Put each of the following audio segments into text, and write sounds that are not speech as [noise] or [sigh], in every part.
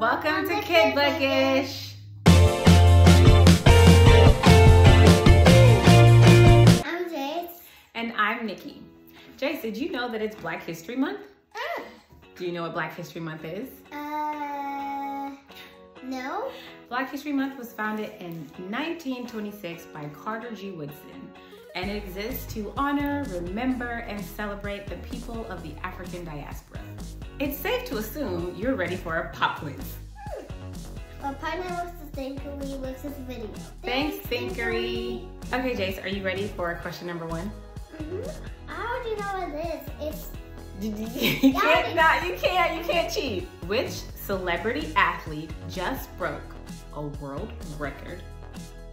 Welcome to Kid Bookish. I'm Jace. And I'm Nikki. Jace, did you know that it's Black History Month? Ah. Do you know what Black History Month is? Uh, no. Black History Month was founded in 1926 by Carter G. Woodson, and it exists to honor, remember, and celebrate the people of the African diaspora. It's safe to assume you're ready for a pop quiz. Our partner was the Thinkery was this video. Thanks, Thinkery. Okay, Jace, are you ready for question number one? Mm-hmm. I already know what it is. It's [laughs] you can't not, you can't you can't cheat. Which celebrity athlete just broke a world record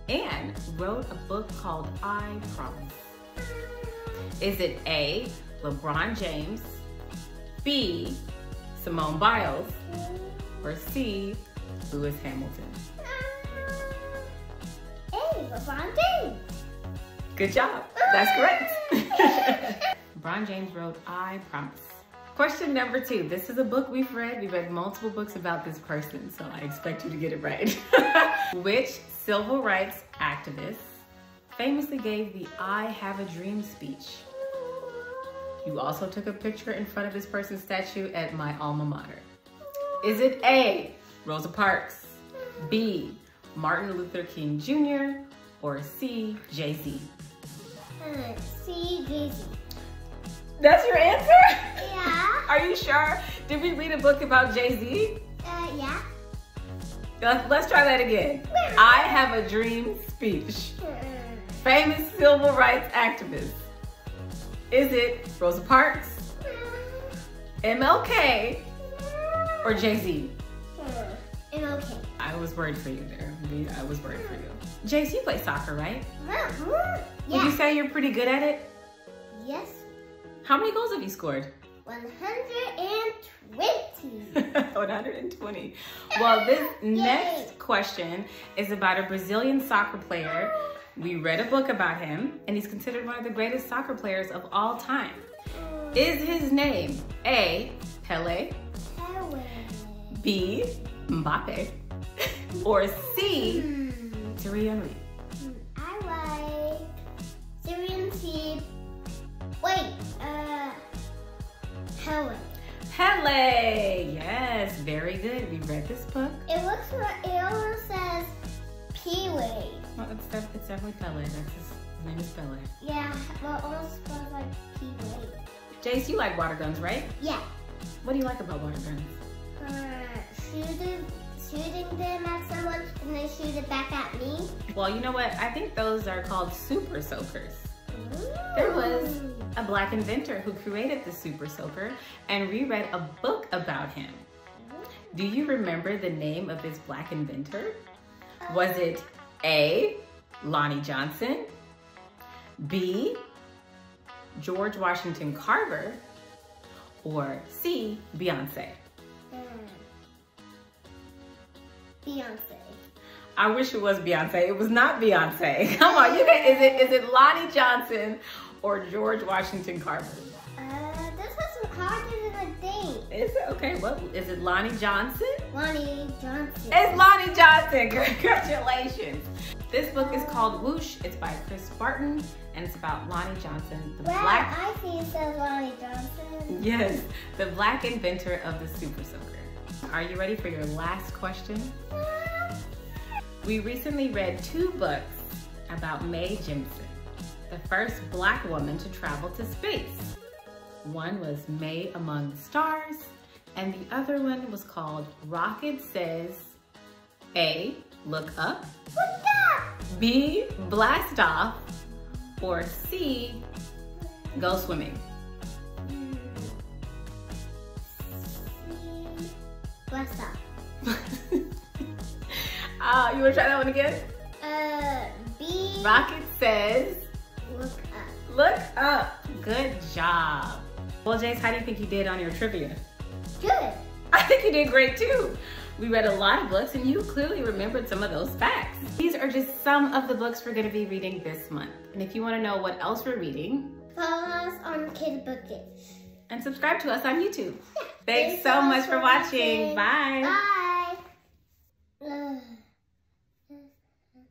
and wrote a book called I Promise? Is it A, LeBron James, B, Simone Biles, or C, Lewis Hamilton? Hey, LeBron James. Good job. That's correct. [laughs] LeBron James wrote I Promise. Question number two. This is a book we've read. We've read multiple books about this person, so I expect you to get it right. [laughs] Which civil rights activist famously gave the I Have a Dream speech? You also took a picture in front of this person's statue at my alma mater. Is it A, Rosa Parks, B, Martin Luther King Jr., or C, Jay-Z? Uh, C, Jay-Z. That's your answer? Yeah. [laughs] Are you sure? Did we read a book about Jay-Z? Uh, yeah. Let's, let's try that again. I have a dream speech. Hmm. Famous civil rights activist. Is it Rosa Parks, MLK, or Jay-Z? MLK. I was worried for you there. I was worried for you. Jace, you play soccer, right? Yeah. Would you say you're pretty good at it? Yes. How many goals have you scored? 120. [laughs] 120. Well, this Yay. next question is about a Brazilian soccer player. We read a book about him, and he's considered one of the greatest soccer players of all time. Is his name A. Pele, B. Mbappe, [laughs] or C. Hmm. Thierry Henry? I like Syrian tea. Wait, uh, Helen. Pele. Yes, very good. We read this book. It looks like it almost says Peewee. Well, it's, def- it's definitely Pele. That's his, name is Pele. Yeah, well, almost smells like Peewee. Jace, you like water guns, right? Yeah. What do you like about water guns? Uh, shooting, shooting them at someone and they shoot it back at me. Well, you know what? I think those are called super soakers. There was a black inventor who created the super soaker and reread a book about him. Do you remember the name of this black inventor? Was it A, Lonnie Johnson, B, George Washington Carver, or C, Beyonce? Mm. Beyonce. I wish it was Beyonce. It was not Beyonce. [laughs] Come on, you can, is it is it Lonnie Johnson or George Washington Carver? Uh, this has some Is it okay? What is it? Lonnie Johnson? Lonnie Johnson. It's Lonnie Johnson. [laughs] Congratulations. This book is called Whoosh. It's by Chris Barton and it's about Lonnie Johnson, the Well, black I see it says Lonnie Johnson. yes, the black inventor of the super soaker. Are you ready for your last question? We recently read two books about Mae Jemison, the first black woman to travel to space. One was Mae Among the Stars, and the other one was called Rocket Says A, Look Up, Look up! B, Blast Off, or C, Go Swimming. Blast up. [laughs] uh, you wanna try that one again? Uh, B. Rocket says, Look up. look up. Good job. Well, Jace, how do you think you did on your trivia? Good. I think you did great too. We read a lot of books and you clearly remembered some of those facts. These are just some of the books we're gonna be reading this month. And if you wanna know what else we're reading, Follow us on Kid Bookish. and subscribe to us on YouTube. Yeah. Thanks so much for watching. Bye. Bye.